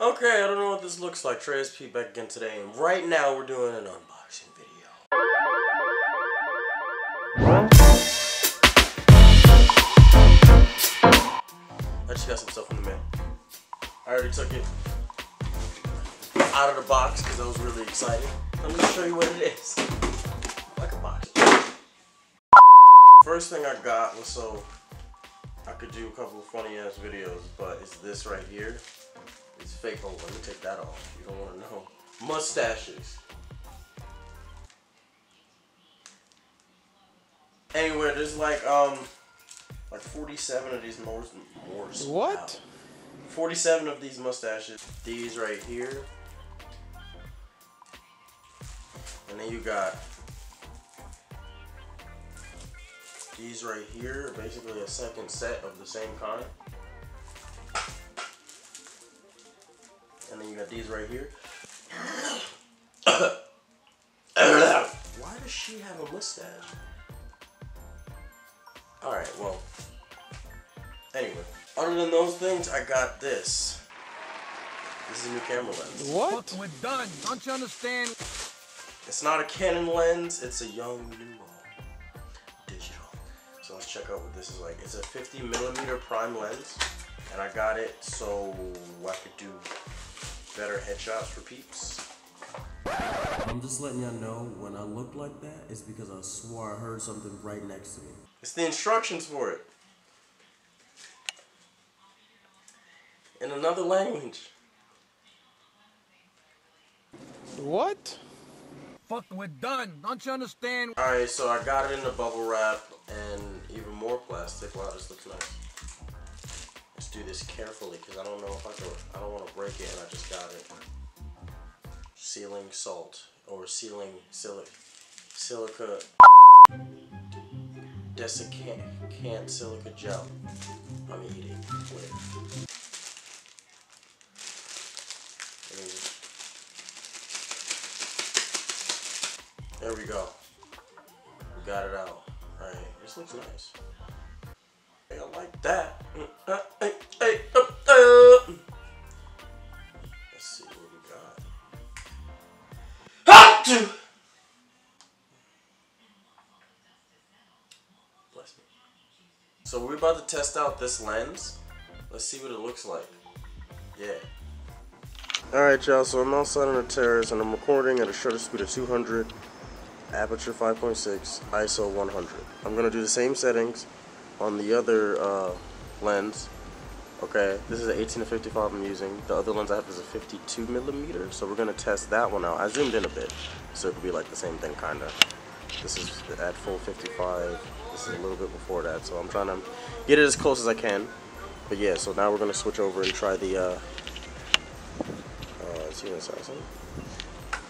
Okay, I don't know what this looks like. Trey P back again today, and right now we're doing an unboxing video. I just got some stuff in the mail. I already took it out of the box because I was really excited. Let me show you what it is. Like a box. First thing I got was so I could do a couple of funny ass videos, but it's this right here. It's fake. Oh, let me take that off. You don't want to know. Mustaches. Anyway, there's like um like 47 of these Morse. Morse What? 47 of these mustaches. These right here. And then you got these right here, basically a second set of the same kind. Got these right here. Why does she have a mustache? Alright, well. Anyway, other than those things, I got this. This is a new camera lens. What? We're done. Don't you understand? It's not a Canon lens, it's a young new one. digital. So let's check out what this is like. It's a 50 millimeter prime lens, and I got it so I could do better headshots for peeps. I'm just letting y'all know when I look like that, it's because I swore I heard something right next to me. It's the instructions for it. In another language. What? Fuck, we're done. Don't you understand? Alright, so I got it in the bubble wrap and even more plastic. Wow, this looks nice. Do this carefully because I don't know if I can, I don't want to break it and I just got it. Sealing salt or sealing silic, silica, desiccant silica gel. I'm eating. Just- There we go. We got it out. Alright, this looks nice. Like that. Mm, uh, hey, hey, uh, uh. Let's see what we got. Ha! Two. Bless me. So we're about to test out this lens. Let's see what it looks like. Yeah. Alright y'all, so I'm outside on the terrace and I'm recording at a shutter speed of 200 aperture 5.6 ISO 100 I'm gonna do the same settings on the other uh, lens okay? This is an 18 to 55 I'm using. The other lens I have is a 52 millimeter so we're gonna test that one out. I zoomed in a bit so it could be like the same thing kinda. This is at full 55 this is a little bit before that so I'm trying to get it as close as I can. But yeah so now we're gonna switch over and try the uh, uh, Assassin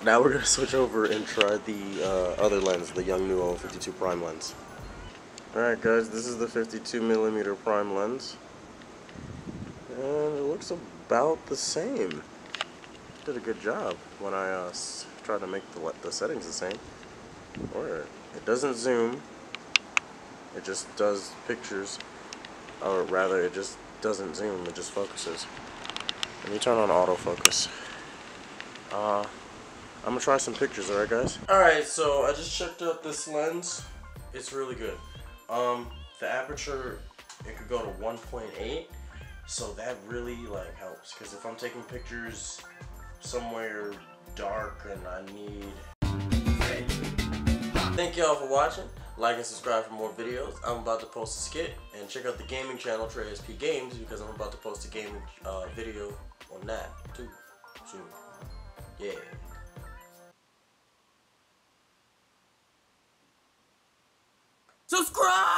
now we're gonna switch over and try the uh, other lens, the Young Yongnuo 52 prime lens. Alright guys, this is the 52 millimeter prime lens. And it looks about the same. Did a good job when I uh, tried to make the, the settings the same. Or it doesn't zoom. It just does pictures. Or rather, it just doesn't zoom, it just focuses. Let me turn on autofocus. Uh, I'm gonna try some pictures, alright guys? Alright, so I just checked out this lens. It's really good. Um, the aperture, it could go to 1.8. So that really like helps. Cause if I'm taking pictures somewhere dark and I need Thank y'all for watching. Like and subscribe for more videos. I'm about to post a skit and check out the gaming channel Trey SP Games because I'm about to post a gaming uh, video on that too soon. Yeah. Subscribe!